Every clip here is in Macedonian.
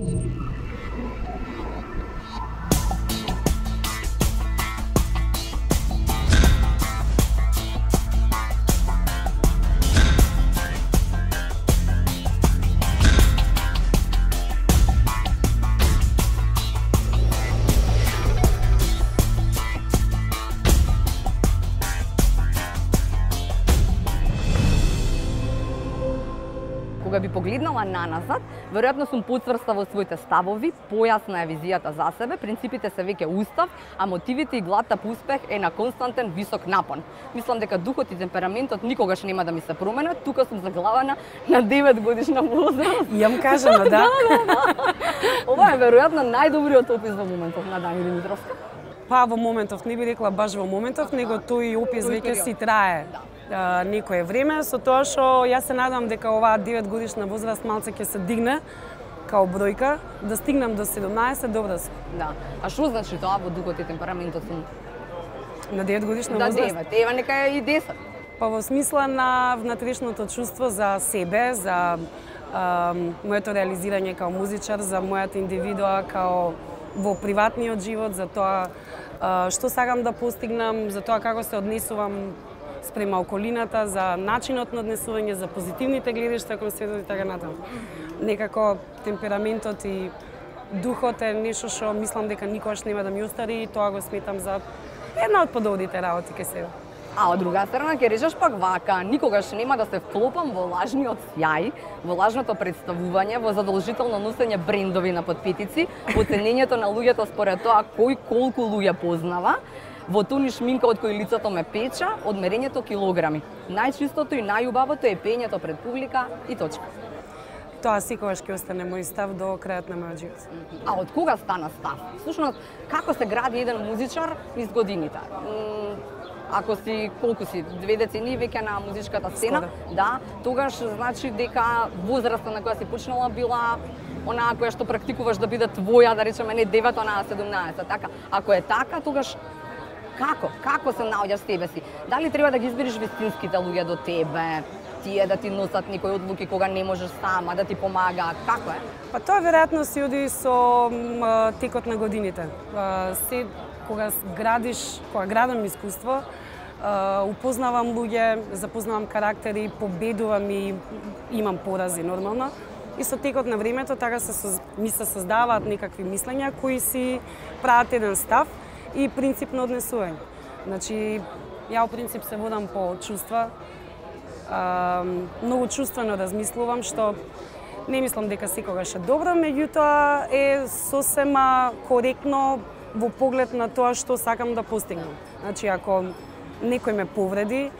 Кога би погледнала наназад, веројатно сум поцврста во своите ставови, појасна е визијата за себе, принципите се веќе устав, а мотивите и глата по успех е на константен висок напон. Мислам дека духот и темпераментот никогаш нема да ми се променат, тука сум заглавена на 9 годишна возраст. Јам кажано, да. Ова е веројатно најдобриот опис во моментов на Дамир Димитровска. Па во моментов, не би рекла баш во моментов, него тој опис веќе си трае а, некое време, со тоа што јас се надам дека оваа 9 годишна возраст малце ќе се дигне као бројка, да стигнам до 17, добро се. Да. А што значи тоа во духот и темпераментот сум? На 9 годишна Да, возраст. 9, ева нека е и 10. Па во смисла на внатрешното чувство за себе, за а, моето реализирање као музичар, за мојата индивидуа као во приватниот живот, за тоа што сакам да постигнам, за тоа како се однесувам спрема околината, за начинот на однесување, за позитивните гледишта кон светот и така натаму. Некако темпераментот и духот е нешто што мислам дека никогаш нема да ми остари и тоа го сметам за една од подобрите работи ке себе. А од друга страна ќе речеш пак вака, никогаш нема да се вклопам во лажниот сјај, во лажното представување, во задолжително носење брендови на подпитици, во ценењето на луѓето според тоа кој колку луѓе познава, во тони шминка од кој лицето ме печа, од мерењето килограми. Најчистото и најубавото е пењето пред публика и точка. Тоа секогаш ќе остане мој став до крајот на мојот живот. А од кога стана став? Всушност, како се гради еден музичар низ годините? Ако си, колку си, две децени веќе на музичката сцена, да, тогаш значи дека возраста на која си почнала била онаа која што практикуваш да биде твоја, да речеме не 9, онаа 17, така. Ако е така, тогаш како? Како се наоѓаш себе си? Дали треба да ги избереш вистинските луѓе до тебе? Тие да ти носат некои одлуки кога не можеш сама, да ти помагаат, како е? Па тоа веројатно си оди со текот на годините. Се кога градиш, кога градам искуство, упознавам луѓе, запознавам карактери, победувам и имам порази нормално. И со текот на времето така се ми се создаваат некакви мислења кои си прават еден став и принцип на однесување. Значи, ја во принцип се водам по чувства, а, многу чувствено размислувам, што не мислам дека секогаш е добро, меѓутоа е сосема коректно во поглед на тоа што сакам да постигнам. Значи, ако некој ме повреди,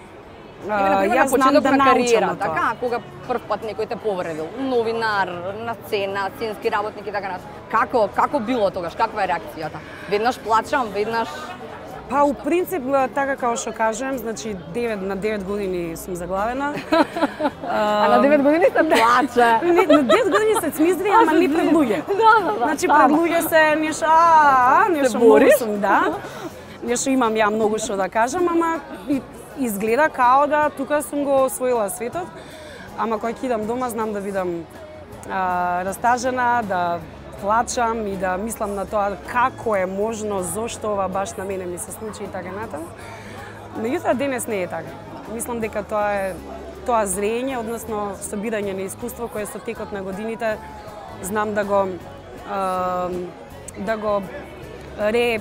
Еве, а, например, јас на знам почеток да на кариера, така, кога прв пат некој те повредил, новинар, на сцена, сценски работник и така натаму. Како како било тогаш? Каква е реакцијата? Веднаш плачам, веднаш Па, у принцип, така како што кажем, значи 9 на 9 години сум заглавена. а на 9 години се плаче. Не, на 10 години се цмиздри, ама не пред луѓе. Да, да, да. Значи пред луѓе се нешто, а, нешто бориш? сум, да. Нешто имам ја многу што да кажам, ама и- изгледа као да тука сум го освоила светот. Ама кога ќе идам дома знам да видам а, растажена, да плачам и да мислам на тоа како е можно, зошто ова баш на мене ми се случи и така натаму. Меѓутоа денес не е така. Мислам дека тоа е тоа зрење, односно собирање на искуство кое со текот на годините знам да го а, да го ре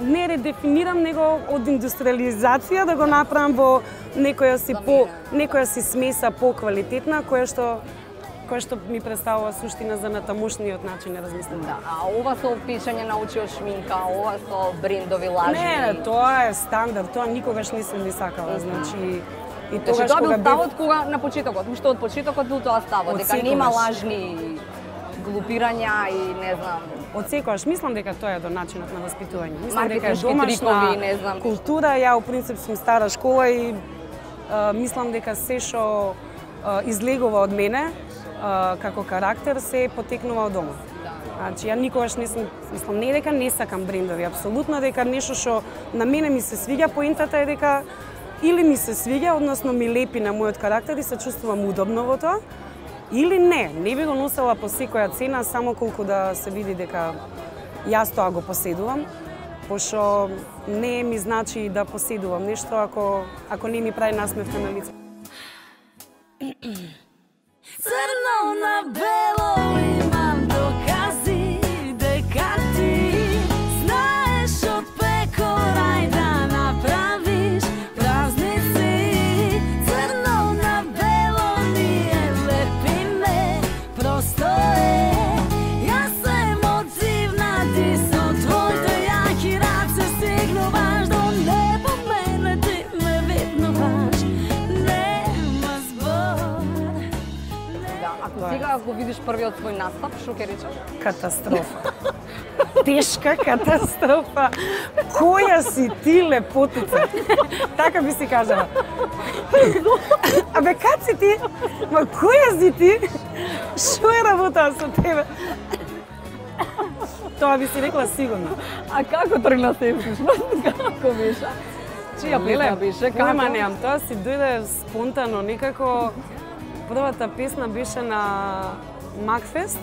не редефинирам, него од индустриализација да го направам во некоја си по некоја си смеса поквалитетна која што која што ми представува суштина за натамошниот начин на размислување. Да, а ова со пишање на очи од шминка, ова со брендови лажни. Не, тоа е стандард, тоа никогаш не сум ни сакала, значи и Значи, тоа бил кога бев ставот кога на почетокот, уште од почетокот бил тоа ставот, дека нема лажни глупирања и не знам. Од секогаш мислам дека тоа е до начинот на воспитување. Мислам дека е домашна не знам. култура. Ја у принцип сум стара школа и а, мислам дека се што излегува од мене а, како карактер се потекнува од дома. Значи, ја никогаш не сум, мислам, не дека не сакам брендови, апсолутно дека нешто што на мене ми се свиѓа, поентата е дека или ми се свиѓа, односно ми лепи на мојот карактер и се чувствувам удобно во тоа, Или не, не би го носела по секоја цена, само колку да се види дека јас тоа го поседувам, пошто не ми значи да поседувам нешто ако ако не ми прави насмевка на лице. Црно на бело видиш првиот свој настап, што ќе речеш? Катастрофа. Тешка катастрофа. Која си ти лепотица? така би си кажала. Абе, кад си ти? Ма која си ти? Што е работа со тебе? Тоа би си рекла сигурно. А како тргна се? Како беше? Чија песна беше? Појма немам, тоа си дојде спонтано, никако првата песна беше на Макфест,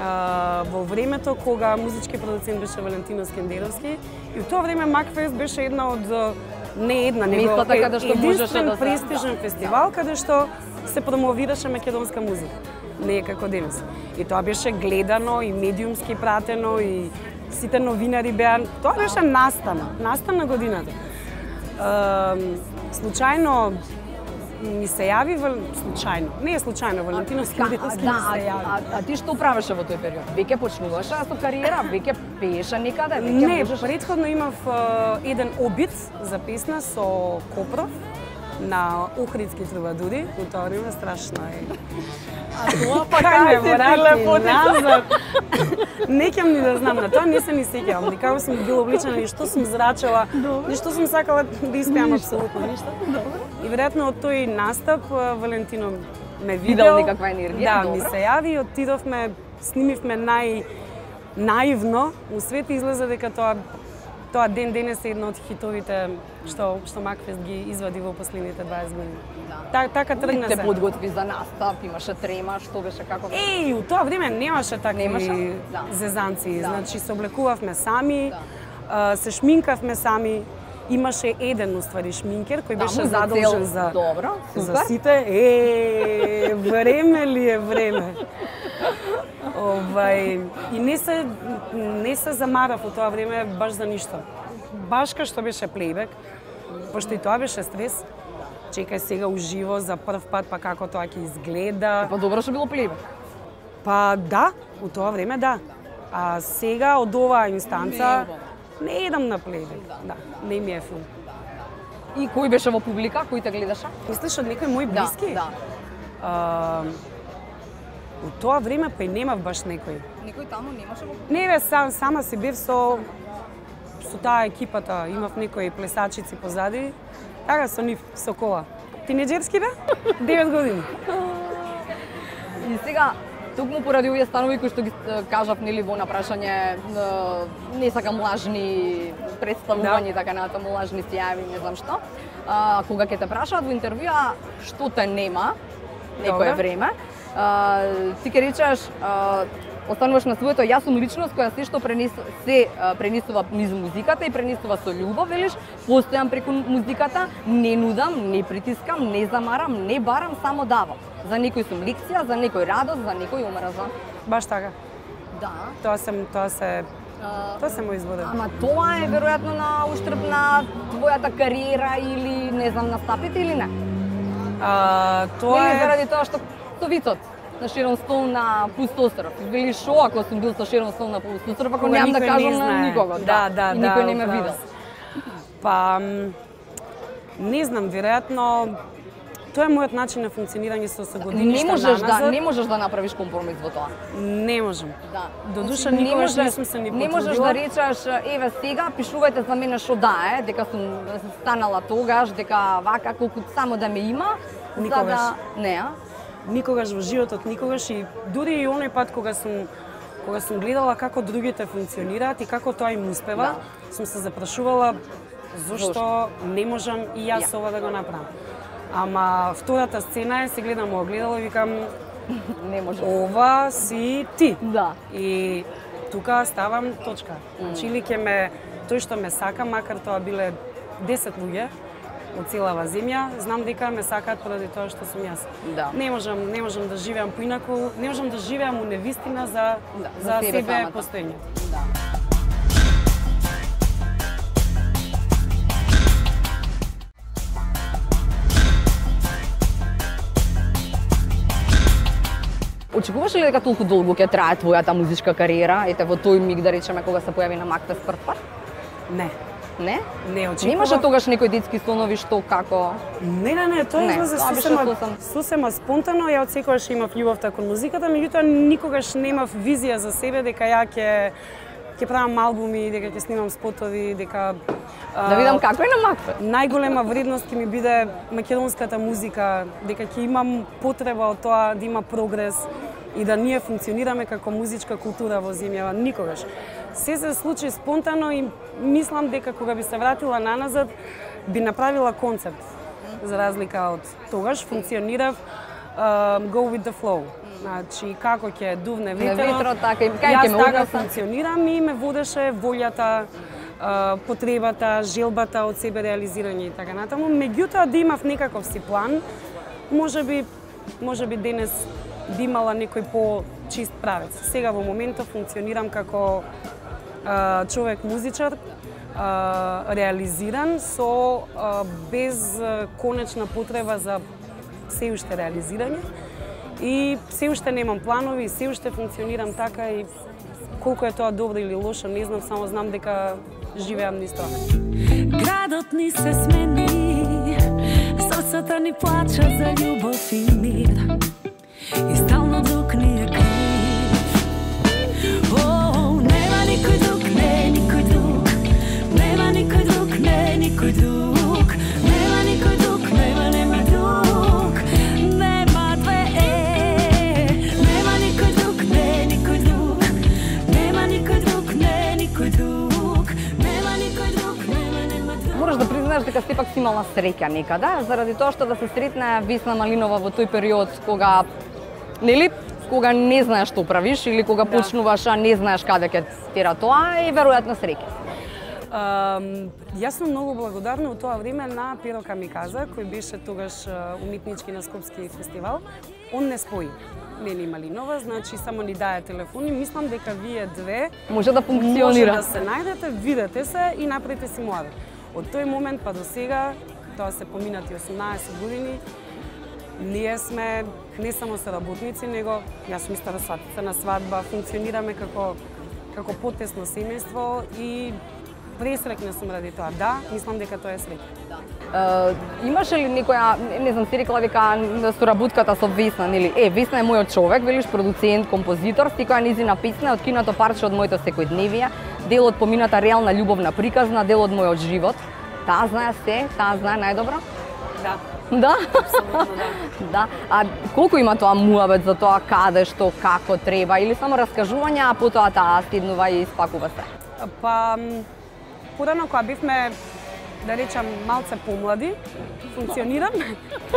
а, во времето кога музички продуцент беше Валентино Скендеровски и у тоа време Макфест беше една од не една, него Местата каде што можеше единствен да престижен фестивал каде што се промовираше македонска музика. Не е како денес. И тоа беше гледано и медиумски пратено и сите новинари беа, тоа беше настана, настан на годината. Случајно ми се јави Вал... случајно. Не е случајно, Валентино Скендеровски да, ми а, се јави. а, а, ти што правеше во тој период? Веќе почнуваше со кариера, веќе пееше некаде, веќе Не, можеше... предходно имав еден обид за песна со Копров на Охридски трубадури, у тоа време страшно е. А тоа па Кај ме врати назад. Не ќам ни да знам, на тоа не се ни сеќавам. Ни како сум била обличена, ни што сум зрачала, ни што сум сакала да испеам апсолутно ништо. И веројатно од тој настап Валентино ме Видел видел. некаква енергија, Да, ми се јави и отидовме, снимивме нај наивно, у свет излезе дека тоа тоа ден денес е едно од хитовите што што Макфест ги извади во последните 20 години. Та, така тргна Те се. подготви за настап, имаше трема, што беше како Еј, у тоа време немаше такви Немаше? Да. зезанци. Да. Значи се облекувавме сами, Да. се шминкавме сами. Имаше еден уствари шминкер кој беше Таму за задолжен за Добро, за сите. Е, време ли е време? Овај, и не се не се замарав во тоа време баш за ништо. Баш што беше плейбек, пошто и тоа беше стрес. Чекај сега уживо за прв пат, па како тоа ќе изгледа. Па добро што било плейбек. Па да, у тоа време да. А сега од оваа инстанца не едам на плейбек. Да, не ми е филм. И кој беше во публика, кој те гледаше? Мислиш од некој мој блиски? Да, да. А, у тоа време па и немав баш некој. Некој таму немаше во Не бе, сам, сама си бев со со таа екипата, имав некои плесачици позади, така со нив, со кола. Тинеџерски бе? 9 години. И сега, токму поради овие станови кои што ги кажав нели во напрашање, не сакам лажни представувања и така натаму, лажни сјави, не знам што. А, кога ќе те прашаат во интервјуа што те нема, некое Добре. време, а, ти ќе речеш а, остануваш на своето јас сум личност која се што пренес, се пренесува низ музиката и пренесува со љубов, велиш, постојам преку музиката, не нудам, не притискам, не замарам, не барам, само давам. За некој сум лекција, за некој радост, за некој омраза. Баш така. Да. Тоа се тоа се тоа се мој изводен. Ама тоа е веројатно на уштрб на твојата кариера или не знам настапите или не? А, тоа е заради тоа што со вицот на широм стол на пуст остров. Вели шо ако сум бил со широм стол на пуст остров, ако немам да кажам не на никого. Да, да, и да, никој не ме видел. Па, не знам, веројатно тоа е мојот начин на функционирање со со Не годиништа можеш да не можеш да направиш компромис во тоа. Не можам. Да. До душа Значи, никогаш можеш- не сум се ни Не можеш потрудила. да речеш еве сега пишувајте за мене што да е, дека сум станала тогаш, дека вака колку само да ме има, за Никогаш. да не, а? Никогаш во животот, никогаш и дури и оној пат кога сум кога сум гледала како другите функционираат и како тоа им успева, сум се запрашувала зошто не можам и јас Ја. ова да го направам. Ама втората сцена е, се гледам во огледало и викам, Не може. ова си ти. Да. И тука ставам точка. Значи или ќе ме тој што ме сака, макар тоа биле 10 луѓе од целава земја, знам дека ме сакаат поради тоа што сум јас. Да. Не можам, не можам да живеам поинаку, не можам да живеам у невистина за Да, за за себе себе постоење. Да. Очекуваш ли дека толку долго ќе трае твојата музичка кариера? Ете во тој миг да речеме кога се појави на Макта прв пат? Не. Не? Не очекував. Немаше тогаш некои детски сонови што како Не, не, не, тоа Не, излезе сосема, сосем. сосема спонтано. Ја од секогаш имав љубовта кон музиката, меѓутоа никогаш немав визија за себе дека ја ќе ќе правам албуми, дека ќе снимам спотови, дека а, да видам како е на Макта. најголема вредност ќе ми биде македонската музика, дека ќе имам потреба од тоа да има прогрес и да ние функционираме како музичка култура во земјава никогаш. Се се случи спонтано и мислам дека кога би се вратила наназад би направила концепт за разлика од тогаш функционирав uh, go with the flow. Значи како ќе дувне ветерот, така и кај ќе ме така функционирам и ме водеше волјата, потребата, желбата од себе реализирање и така натаму. Меѓутоа да имав некаков си план, може би може би денес би имала некој по-чист правец. Сега во моментот функционирам како а, човек музичар, а, реализиран со а, без а, конечна потреба за се уште реализирање и се уште немам планови, се уште функционирам така и колку е тоа добро или лошо, не знам, само знам дека живеам низ тоа. Градот ни се смени сосата ни плача за љубов и мир И стално друг ни е крив. О, нема никој друг, не никој друг. Нема никој друг, не никој друг. Нема никој друг, нема, нема друг. Нема две е. Нема никој друг, не никој друг. Нема никој друг, не никој друг. Нема никој друг, нема, нема друг. Мораш да признаеш дека сепак си имала среќа некада, заради тоа што да се сретне Весна Малинова во тој период кога нели кога не знаеш што правиш или кога Да. почнуваш а не знаеш каде ќе тера тоа и веројатно среќа. Um, јас сум многу благодарна у тоа време на Пиро Камиказа, кој беше тогаш уметнички на Скопски фестивал. Он не спои мене и Малинова, значи само ни даде телефон и мислам дека вие две Може да може функционира. да се најдете, видете се и направите си муавет. Од тој момент па до сега, тоа се поминати 18 години, ние сме не само соработници, него јас сум стара сватица на свадба, функционираме како како потесно семејство и пресрекна сум ради тоа. Да, мислам дека тоа е среќа. Е, имаше ли некоја, не, не знам, си рекла дека соработката со Весна, нели? Е, Весна е мојот човек, велиш продуцент, композитор, секоја низина песна е откинато парче од моето секојдневие, дел од помината реална љубовна приказна, дел од мојот живот. Таа знае се, таа знае најдобро. Да, Да? апсолутно да. да. А колку има тоа муабет за тоа каде, што, како треба или само раскажување, а потоа таа стиднува и испакува се? Па, порано кога бевме да речам малце помлади, функционирам.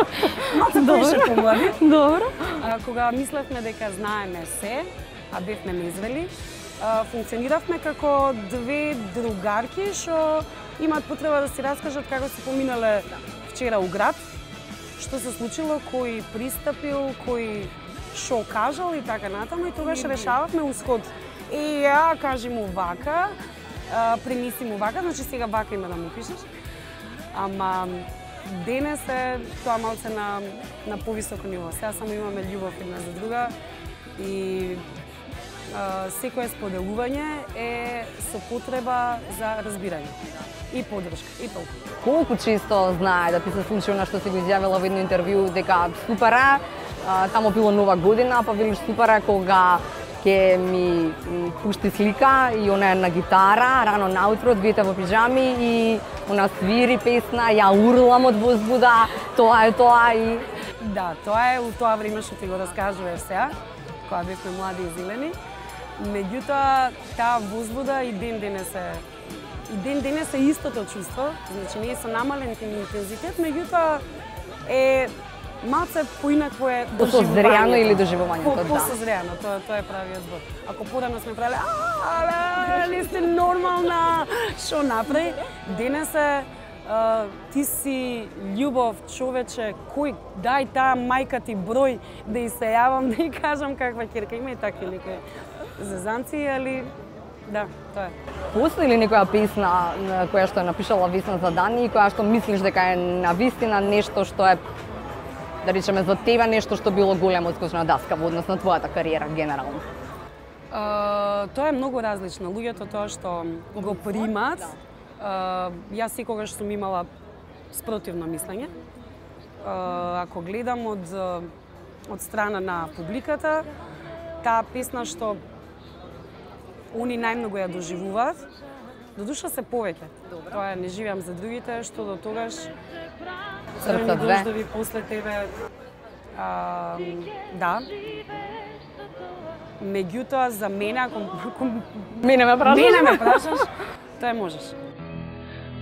малце повише помлади. Добро. А, кога мислевме дека знаеме се, а бевме незвели, функциониравме како две другарки што имаат потреба да си раскажат како се поминале вчера у град, што се случило, кој пристапил, кој шо кажал и така натаму и тогаш решававме усход. Е, ја кажи му вака, а, премисли му вака, значи сега вака има да му пишеш. Ама денес е тоа малце на, на повисоко ниво. Сега само имаме љубов една за друга и а, секое споделување е со потреба за разбирање и поддршка и толку. Колку често знае да ти се случи она што си го изјавила во едно интервју дека супер е, а, тамо било нова година, па велиш супер е кога ќе ми пушти слика и она е на гитара, рано наутро, двете во пижами и она свири песна, ја урлам од возбуда, тоа е тоа и Да, тоа е у тоа време што ти го раскажував сега, кога бевме млади и зелени. Меѓутоа, таа возбуда и ден денес е и ден денес е истото чувство, значи не е со намален интензитет, меѓутоа е малце поинакво е доживувањето. или доживувањето, По, да. Посозряно, тоа тоа е правиот збор. Ако порано сме правеле, а, не сте нормална, што направи? Денес е а, ти си љубов, човече, кој дај таа мајка ти број да и се јавам да и кажам каква ќерка има и такви некои зезанци, али да, тоа е. Постои ли некоја песна на која што е напишала Весна за Дани и која што мислиш дека е на вистина нешто што е да речеме за тебе нешто што било голема отскочна даска во однос на твојата кариера генерално? А, тоа е многу различно. Луѓето тоа што го примат, а, јас секогаш сум имала спротивно мислење. А, ако гледам од од страна на публиката, таа песна што они најмногу ја доживуваат, до душа се повеќе. Тоа не живеам за другите, што до тогаш Црвени две. дождови после тебе. А, да. Меѓутоа за мене ако, ако Мене ме прашаш? мене ме прашаш, тоа е можеш.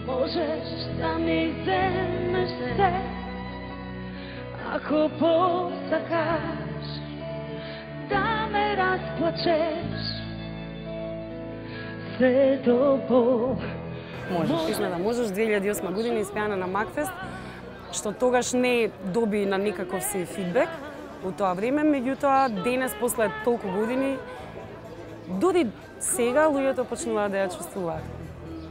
Можеш да ми земеш се Ако посакаш Да ме расплачеш Се до бол Можеш. Песна да можеш 2008 година испеана на Макфест, што тогаш не доби на никаков си фидбек во тоа време, меѓутоа денес после толку години дури сега луѓето почнуваат да ја чувствуваат.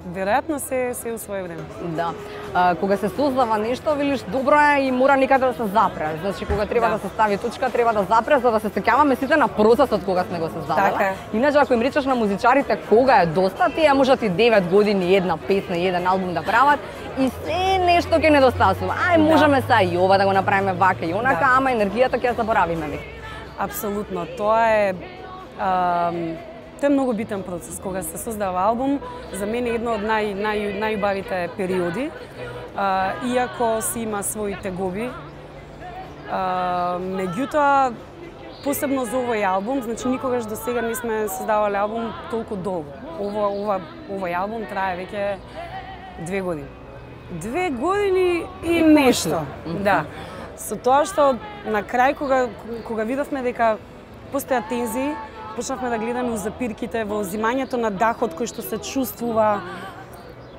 Веројатно се се у свое време. Да. А, кога се создава нешто, велиш добро е и мора никаде да се запре. Значи кога треба да, Да. се стави точка, треба да запре за да се сеќаваме сите на процесот кога сме го создавале. Така. Иначе ако им речеш на музичарите кога е доста, тие можат и 9 години една песна и еден албум да прават и се нешто ќе недостасува. Ај Да. можеме сега и ова да го направиме вака и онака, Да. ама енергијата ќе ја заборавиме веќе. Апсолутно, тоа е ам, тоа е многу битен процес кога се создава албум. За мене е едно од нај нај најубавите периоди. А, иако си има свои тегоби. А, меѓутоа посебно за овој албум, значи никогаш до сега не сме создавале албум толку долго. Ова, ова, овој албум трае веќе две години. Две години и нешто. Да. Со тоа што на крај кога кога видовме дека постојат тензии, почнавме да гледаме у запирките во зимањето на дахот кој што се чувствува.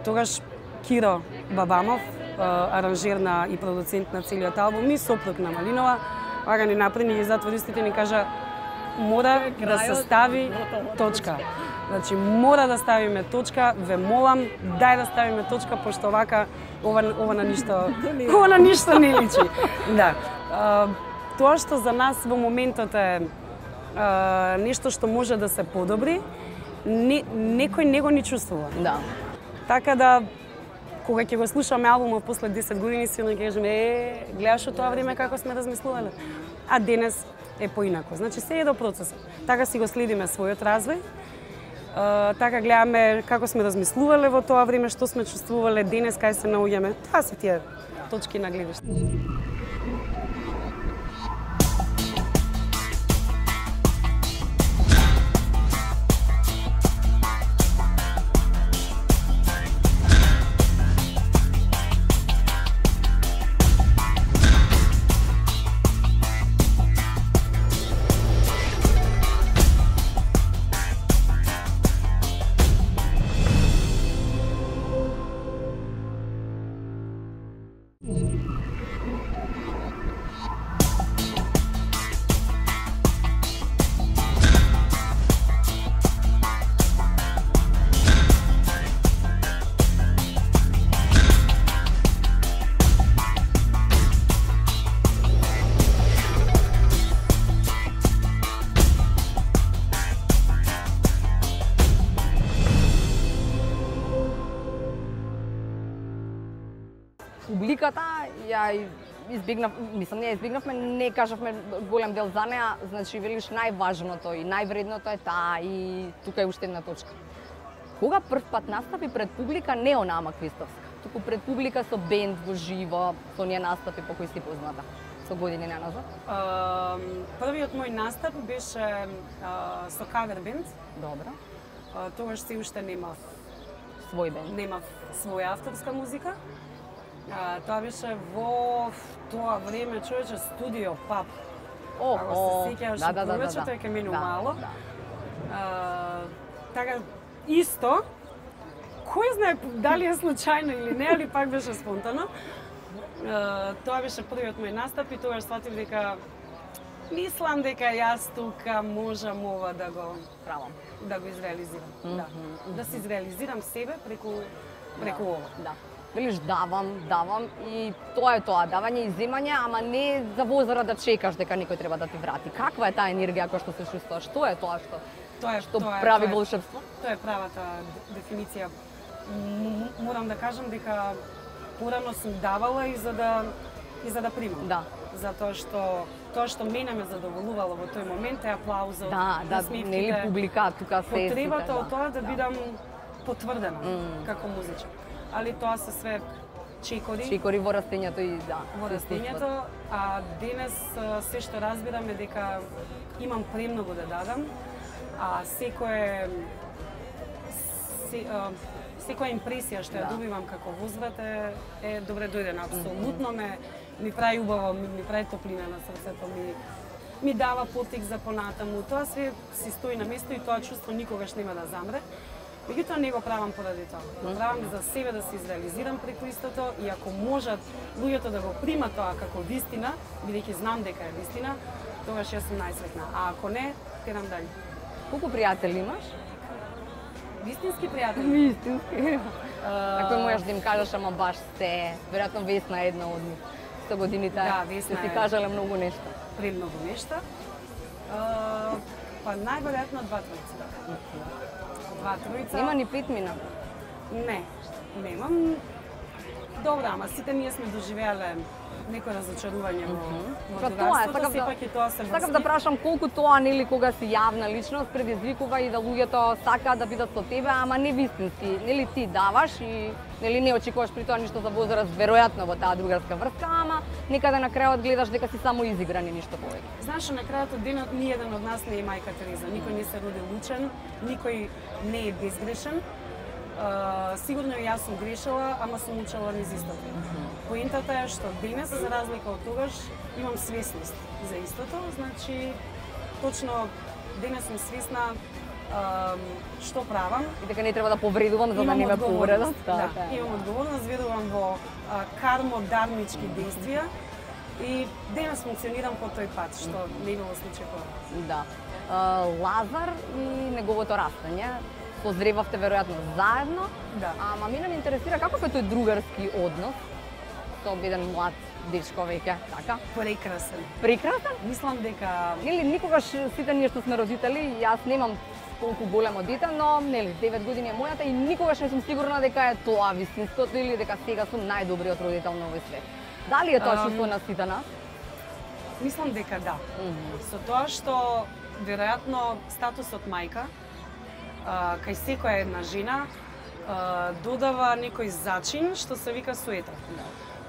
Тогаш Киро Бабамов, аранжер на и продуцент на целиот албум и сопруг на Малинова, ага ни напрени ни ги затвори устите ни кажа мора да се стави точка. Значи мора да ставиме точка, ве молам, дај да ставиме точка пошто вака ова ова на ништо ова на ништо не личи. Да. А, тоа што за нас во моментот е а, нешто што може да се подобри, не, некој не го ни чувствува. Да. Така да кога ќе го слушаме албумот после 10 години сигурно ќе кажеме е гледаш тоа време како сме размислувале. А денес е поинако. Значи се е до процесот. Така си го следиме својот развој. Uh, така гледаме како сме размислувале во тоа време, што сме чувствувале денес, кај се наоѓаме. Тоа се тие точки на гледиште. Публиката ја и- избегнав, мислам не ја избегнавме, не кажавме голем дел за неа, значи велиш најважното и највредното е таа и тука е уште една точка. Кога прв пат настапи пред публика не она Ама Квистовска, туку пред публика со бенд во живо, со оние настапи по кои си позната, со години неназад? Uh, првиот мој настап беше uh, со кавер бенд. Добро. Uh, тогаш се уште немав Свој бенд. немав своја авторска музика. А, тоа беше во тоа време, човече, студио, пап. О, Ако о, се сеќаваш да, да, да, да, да. тој мене Да, мало. да. А, така, исто, кој знае дали е случајно или не, али пак беше спонтано. А, тоа беше првиот мој настап и тогаш сватив дека мислам дека јас тука можам ова да го Право. да го изреализирам. Да. Да се изреализирам себе преку преку да. ова. Да. Велиш давам, давам и тоа е тоа, давање и земање, ама не за возора да чекаш дека некој треба да ти врати. Каква е таа енергија која што се чувствуваш? Што е тоа што Тоа е што тоа е, прави тоа е. волшебство? Тоа е правата дефиниција. Морам да кажам дека порано сум давала и за да и за да примам. Да. Затоа што тоа што мене ме задоволувало во тој момент е аплаузот, Да, да, нели публика тука се потребата сите, од тоа да, бидам потврдена Мм. како музичар. Али тоа се све чекори Чекори во растењето и да. во растењето, а денес се што разбирам е дека имам премногу да дадам, а секое се, а, секоја импресија што ја Да. добивам како возврат е, е добре дојдена. Апсолутно ме ми прави убаво, ми, ми прави топлина на срцето, ми ми дава потик за понатаму. Тоа све си стои на место и тоа чувство никогаш нема да замре. Меѓутоа не го правам поради тоа. Го правам за себе да се изреализирам преку истото и ако можат луѓето да го примат тоа како вистина, бидејќи знам дека е вистина, тогаш јас сум најсретна. А ако не, терам дале. Колку пријатели имаш? Вистински пријатели. Вистински. Ако можеш да им кажеш, ама баш се, веројатно Весна е една од нив. Со годините Да, Весна ти е. кажале многу нешто. премногу нешта. А, па најверојатно два тројца. Два тројца. Нема ни пет мина. Не, немам. Добра, ама сите ние сме доживеале некој разочарување во, во Па тоа е, сакав да, сепак и тоа се врски. да прашам колку тоа нели кога си јавна личност предизвикува и да луѓето сакаат да бидат со тебе, ама не вистински. Нели ти даваш и нели не очекуваш при тоа ништо за возраст, веројатно во таа другарска врска, ама некаде на крајот гледаш дека си само изигран и ништо повеќе. Знаеш, на крајот од денот ни еден од нас не е мајка Тереза. Никој не се роди лучен, никој не е безгрешен. Uh, сигурно јас сум грешила, ама сум учела низ истото. Поентата е што денес, за разлика од тогаш, имам свесност за истото, значи точно денес сум свесна што правам, И дека не треба да повредувам за да не ме повредат. одговорност, да, имам одговорност, ведувам во а, кармодарнички действија и денес функционирам по тој пат, што не имало случај кога. Да. Лазар и неговото растање, созревавте веројатно заедно, Да. ама мене ме интересира каков е тој другарски однос со еден млад дечко веќе, така? Прекрасен. Прекрасен? Мислам дека Нели никогаш сите ние што сме родители, јас немам толку големо дете, но нели 9 години е мојата и никогаш не сум сигурна дека е тоа вистинското или дека сега сум најдобриот родител на овој свет. Дали е тоа Ам, чувство на сите нас? мислам дека да. Со тоа што веројатно статусот мајка а, кај секоја една жена а, додава некој зачин што се вика суета.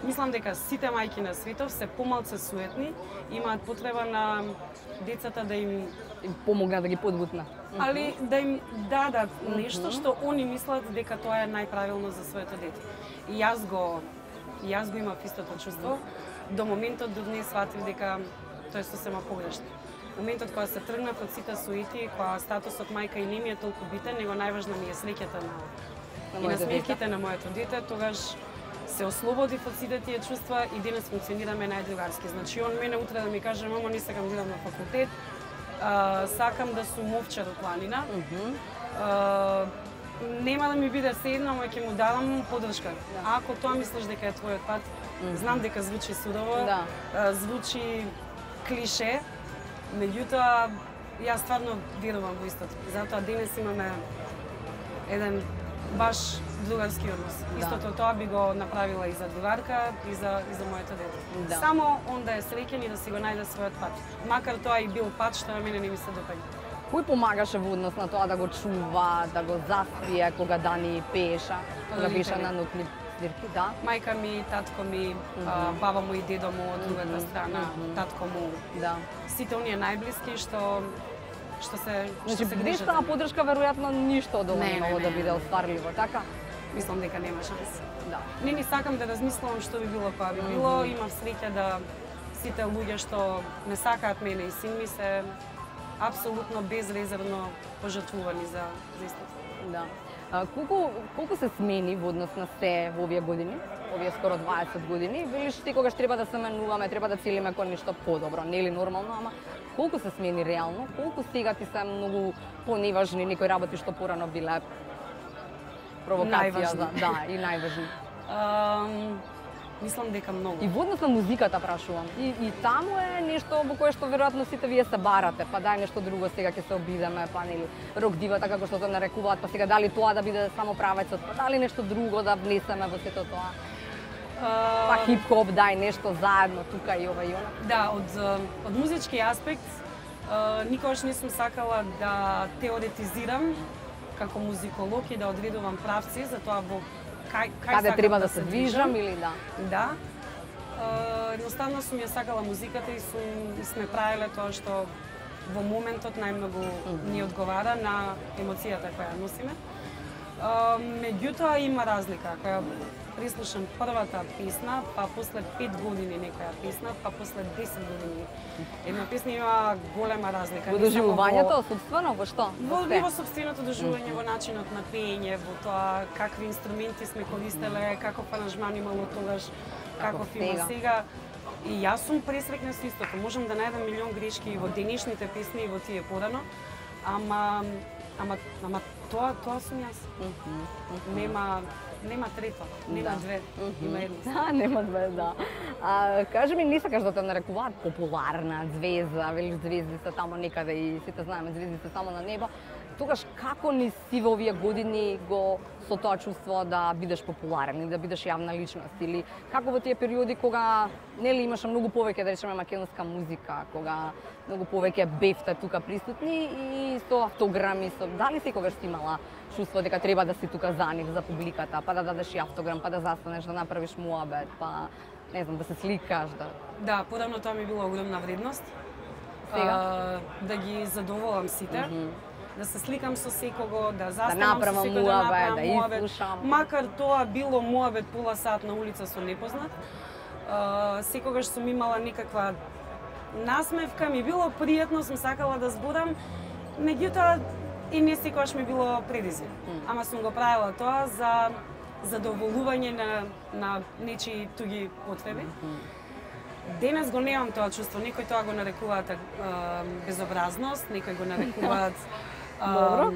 Мислам дека сите мајки на светов се помалце суетни, имаат потреба на децата да им И помогна да ги подбутна. али да им дадат нешто што они мислат дека тоа е најправилно за своето дете. И јас го јас го имав истото чувство до моментот до днес сватив дека тоа е сосема погрешно. Моментот кога се тргнав од сите суети, кога статусот мајка и не ми е толку битен, него најважна ми е среќата на На и дете. насмевките на моето дете, тогаш се ослободив од сите тие чувства и денес функционираме најдругарски. Значи, он мене утре да ми каже, мамо, не сакам да идам на факултет, а, сакам да сум овчар од планина, а, нема да ми биде седно, ама ќе му дадам подршка. А ако тоа мислиш дека е твојот пат, знам дека звучи судово, Да. а, звучи клише, меѓутоа, јас стварно верувам во истото. Затоа денес имаме еден баш другарски однос. Да. Истото тоа би го направила и за другарка, и за, и за моето дете. Да. Само он да е среќен и да си го најде својот пат. Макар тоа и бил пат што на мене не ми се допаѓа. Кој помагаше во однос на тоа да го чува, да го заспие кога Дани пееша, кога пееша на нотни свирки, да? Мајка ми, татко ми, а, баба му и дедо му од другата страна, татко му, Да. сите оние најблиски што што се што Значи, се грижат. таа поддршка веројатно ништо од ова Не, да биде остварливо, така? мислам дека нема шанс. Да. Не ни сакам да размислувам што би било кога би било, имав среќа да сите луѓе што ме сакаат мене и син ми се апсолутно безрезервно пожртвувани за за истото. Да. А, колку, колку се смени во однос на се во овие години? Овие скоро 20 години. Велиш ти когаш треба да се менуваме, треба да целиме кон нешто подобро, нели нормално, ама колку се смени реално? Колку сега ти се многу поневажни некои работи што порано биле провокација за да и најважни. Um, мислам дека многу. И во однос на музиката прашувам. И, и таму е нешто во кое што веројатно сите вие се барате, па дај нешто друго сега ќе се обидеме, па нели рок дивата како што се нарекуваат, па сега дали тоа да биде само правецот, па дали нешто друго да внесеме во сето тоа. Па хип-хоп, дај нешто заедно тука и ова и она. Да, од, од музички аспект, никогаш не сум сакала да теоретизирам како музиколог и да одредувам правци за тоа во кај, кај Каде треба да се движам или да. Да. Едноставно сум ја сакала музиката и сум и сме правеле тоа што во моментот најмногу ни одговара на емоцијата која ја носиме. Меѓутоа има разлика. Кога прислушам првата песна, па после 5 години некоја песна, па после 10 години една песна има голема разлика. Во во- доживувањето, собствено, во што? Во, и во собственото доживување, во начинот на пеење, во тоа какви инструменти сме користеле, каков аранжман имало тогаш, Каков има сега. сега. И јас сум пресрекна со истото. Можам да најдам милион грешки и во денешните песни и во тие порано, ама ама ама тоа тоа сум јас. Нема нема трето, нема Да. две, има едно. Да, нема две, да. А, кажи ми, не сакаш да те нарекуваат популарна звезда, велиш звезди се тамо некаде и сите знаеме звезди се само на небо. Тогаш како ни си во овие години го со тоа чувство да бидеш популарен и да бидеш јавна личност или како во тие периоди кога нели имаше многу повеќе да речеме македонска музика, кога многу повеќе бевте тука присутни и со автограми, со дали секогаш си имала чувство дека треба да си тука за нив, за публиката, па да дадеш и автограм, па да застанеш, да направиш муабет, па не знам, да се сликаш, да... Да, подавно тоа ми било огромна вредност. Сега? А, да ги задоволам сите. Да се сликам со секого, да застанам направам со секој, да направам да муабет. изслушам. Макар тоа било муабет пола сат на улица со непознат, а, секогаш сум имала некаква насмевка, ми било пријатно, сум сакала да зборам, меѓутоа и не секогаш ми било предизвик. Ама сум го правила тоа за задоволување на, на нечии туги потреби. Денес го немам тоа чувство. Некои тоа го нарекуваат безобразност, некои го нарекуваат Добро.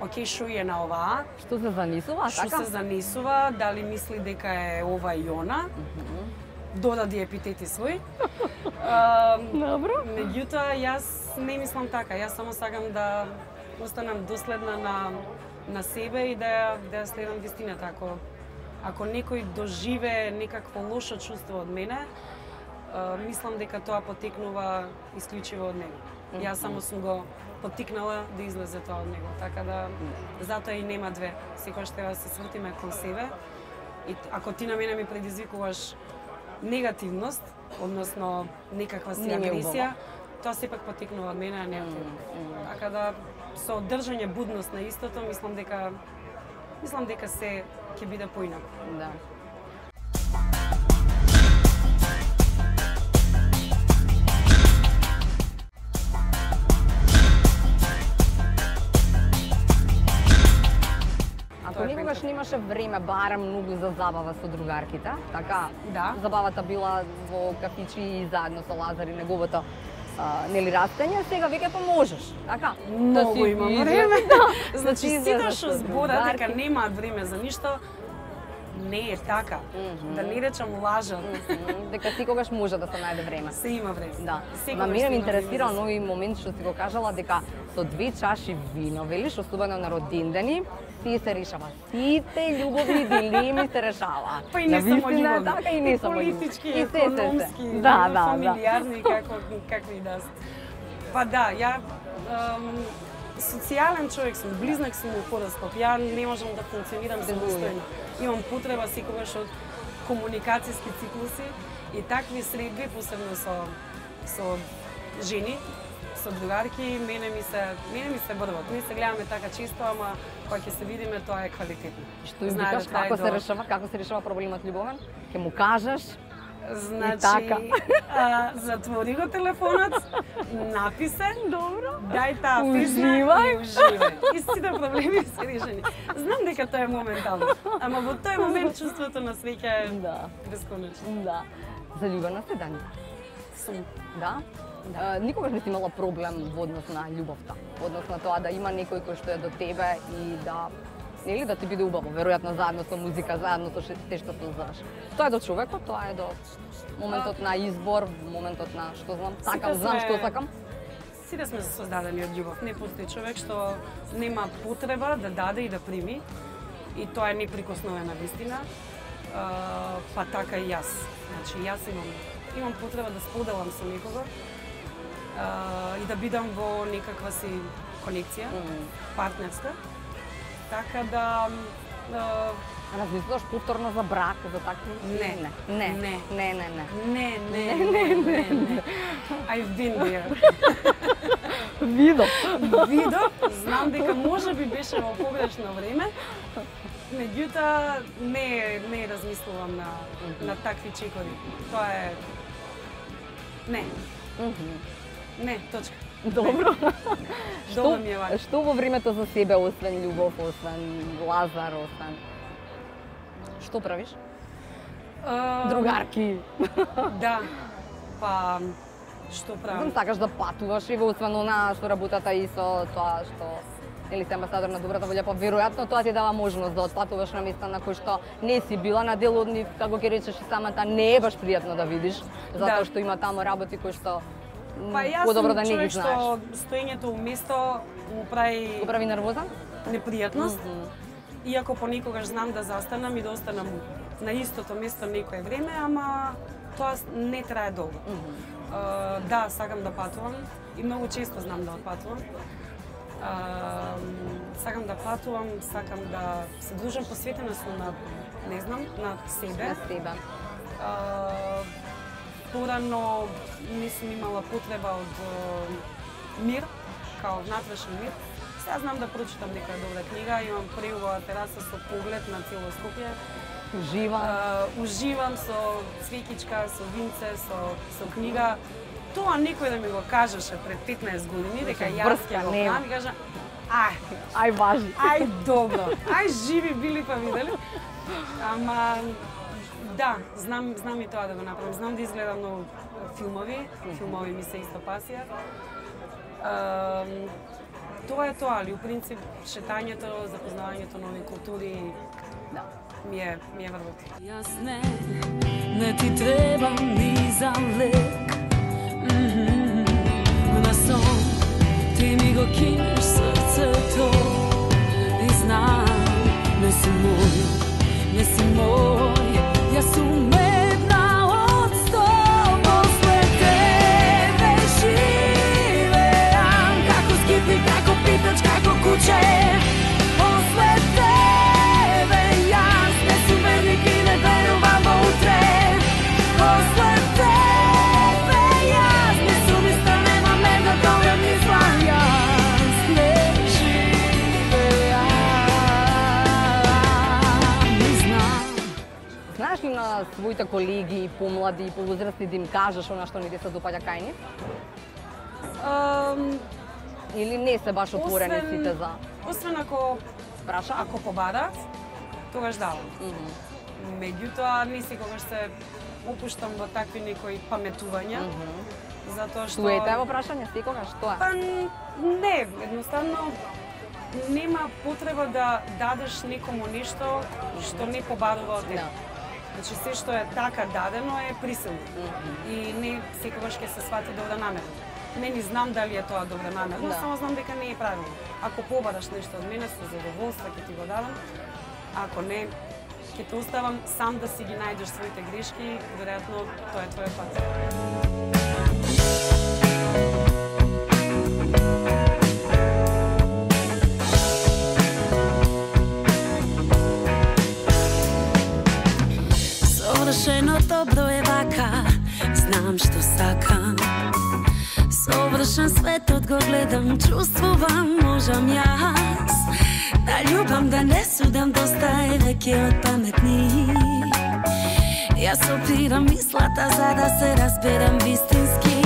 Океј, шо е на оваа? Што се занесува, Што така? се занесува? Дали мисли дека е ова и она? Додади епитети свој. Добро. Меѓутоа, јас не мислам така. Јас само сакам да останам доследна на, на себе и да, ја- да ја следам вистината. Ако, ако некој доживе некакво лошо чувство од мене, мислам дека тоа потекнува исклучиво од него. Јас само сум го потикнала да излезе тоа од него. Така да, затоа и нема две. Секогаш треба да се свртиме кон себе. И ако ти на мене ми предизвикуваш негативност, односно некаква си агресија, тоа сепак потекнува од мене, а не од тебе. Така да со одржање будност на истото, мислам дека мислам дека се ќе биде поинако. Да. Време, барам многу за забава со другарките, така? Да. Забавата била во кафичи и заедно со Лазар и неговото а, нели растење, сега веќе па можеш, така? Многу си имам време. да Значи, си сите што со зборат дека немаат време за ништо, не е така. Да не речам лажат. Мгм, дека секогаш може да се најде време. Се има време. Да. Секогаш Ма мене ме интересира нови момент што си го кажала дека со две чаши вино, велиш, особено на родендени, си се решава. Сите љубовни дилеми се решава. Па и не само љубовни. така и не само љубовни. политички, И се, се, се. економски, Да, да, да. фамилиарни, како, какви да се. Па да, ја ем, социјален човек сум, близнак сум у хороскоп. Ја не можам да функционирам Без луѓе. самостојно. Имам потреба секогаш од комуникацијски циклуси и такви средби, посебно со со жени, со другарки, мене ми се мене ми се брвот. Ние се гледаме така чисто, ама кога ќе се видиме тоа е квалитетно. Што им Знае викаш да како се решава, како се решава проблемот љубовен? Ќе му кажеш Значи, така. а, затвори го телефонот, написе, Добро. дај таа Уживај. и уживај. И сите проблеми се решени. Знам дека тоа е моментално, ама во тој момент чувството на среќа е Да. бесконечно. Да. Заљубена сте, Дани? Сум. Да? Да. никогаш не си имала проблем во однос на љубовта, во однос на тоа да има некој кој што е до тебе и да нели да ти биде убаво, веројатно заедно со музика, заедно со те што создаваш. Тоа е до човекот, тоа е до моментот на избор, моментот на што знам, сакам, знам што сакам. Сите сме создадени од љубов. Не постои човек што нема потреба да даде и да прими. И тоа е неприкосновена вистина. Па така и јас. Значи, јас имам, имам потреба да споделам со некого а, и да бидам во некаква си конекција, партнерска. Така да Размислуваш повторно за брак, за такви? Не. не, не, Не. не, не, не. не, не, не, не, не. I've been there. Видов. видов, знам дека може би беше во погрешно време, меѓутоа не не размислувам на на такви чекори. Тоа е не. Не, точка. Добро. Долго ми е вака. што во времето за себе, освен љубов, освен Лазар, освен... Што правиш? Другарки. Да. Па што правам? сакаш да патуваш и во освен она што работата и со тоа што или си амбасадор на добрата волја, па веројатно тоа ти дава можност да отпатуваш на места на кои што не си била на дел од нив, како ќе речеш и самата, не е баш пријатно да видиш, затоа Да. што има таму работи кои што Па јас подобро да не ги човек знаеш. што стоењето у место му прави Го прави нервозан? непријатност. Иако понекогаш знам да застанам и да останам на истото место некое време, ама тоа не трае долго. А, да, сакам да патувам и многу често знам да отпатувам. А, сакам да патувам, сакам да се дружам посветена сум на не знам, на себе. На себе. А, порано не сум имала потреба од мир, као внатрешен мир. Сега знам да прочитам некоја добра книга, имам преубава тераса со поглед на цело Скопје. Жива. А, уживам со цвекичка, со винце, со, со книга. Тоа некој да ми го кажеше пред 15 години, дека јас врска ќе го правам и кажа, ај, Ај важи. Ај, добро. Ај, живи били па видели. Ама, да, знам, знам и тоа да го направам. Знам да изгледам многу филмови. Филмови ми се исто пасија. Тоа е тоа, али у принцип шетањето, запознавањето нови култури Да. ми е ми е врвот. Јас не, не ти требам ни за лек Мгм. На сон ти ми го кинеш срцето И знам, не си мој, не си мој Kako pitač, kako kuća своите колеги, помлади и повозрастни да им кажеш она што не ти се допаѓа кај нив? Ам, Или не се баш отворени освен- сите за Освен ако праша? ако побарат, тогаш давам. Меѓутоа, не секогаш се опуштам во такви некои паметувања, затоа што... Суета е во прашање секогаш, тоа Па не, едноставно нема потреба да дадеш некому нешто што не побарува од тебе. Да. Значи се што е така дадено е присилно. И не секогаш ќе се свати добра намера. Не ни знам дали е тоа добра намера, Да. само знам дека не е правилно. Ако побараш нешто од мене со задоволство ќе ти го дадам, ако не ќе те оставам сам да си ги најдеш своите грешки, веројатно тоа е твојот пат. Совршено добро е вака, знам што сакам. Совршен светот го гледам, чувствувам, можам јас. Да љубам, да не судам, доста е веќе од паметни. Јас опирам мислата за да се разберам вистински.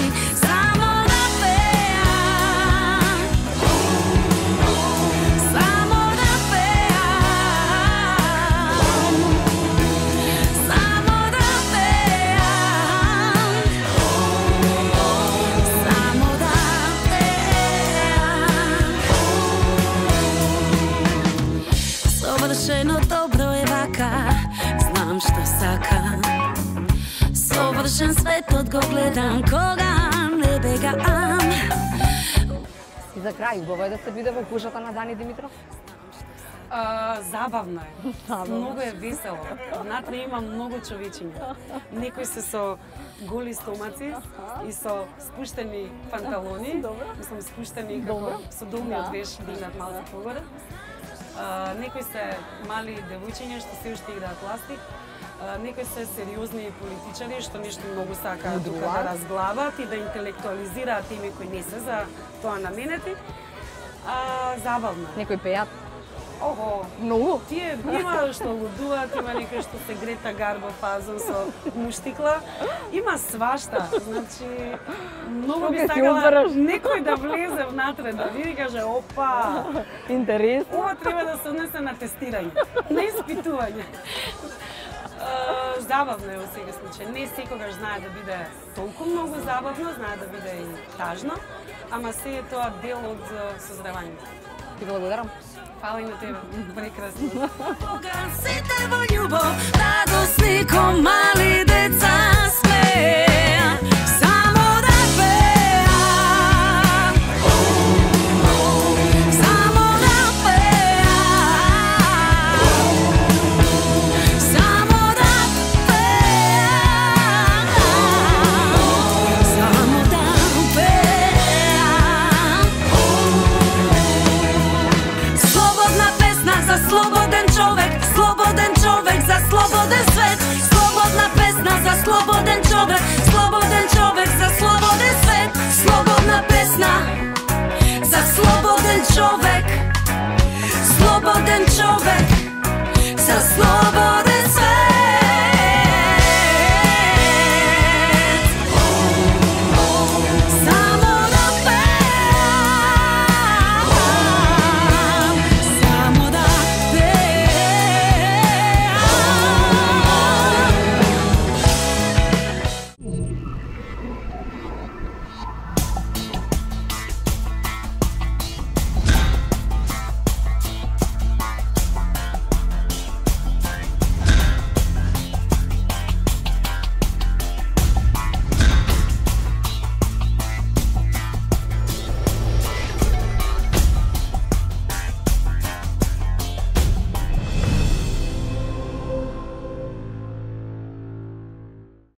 Светот го гледам Кога не бегам И за крај, убаво е да се биде во кужата на Дани Димитров? А, забавно е. Многу е весело. Внатре има многу човечиња. Некои се со голи стомаци и со спуштени панталони. Добро. Мислам спуштени Добро. како со долниот Да. веш дигнат малку погоре. А, некои се мали девојчиња што се уште играат пластик. Некои се сериозни политичари што нешто многу сакаат тука да разглават и да интелектуализираат теми кои не се за тоа наменети. А, забавно. Некои пеат Ого, многу. Тие има што лудуваат, има некои што се Грета Гарбо фазон со муштикла. Има свашта. Значи, многу би сакала некој да влезе внатре, да види каже, опа, Интерес. ова треба да се однесе на тестирање, на испитување. А, забавно е во сега случај. Не секогаш знае да биде толку многу забавно, знае да биде и тажно, ама се е тоа дел од а, созревањето. Ти благодарам. Фала и на тебе. Прекрасно. Кога сите во љубов, радосни ко мали деца сме слободен човек, слободен човек за слободен свет. Слободна песна за слободен човек, слободен човек за слободен